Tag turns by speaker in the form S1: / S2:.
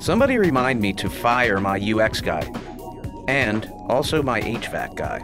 S1: Somebody remind me to fire my UX guy. And also my HVAC guy.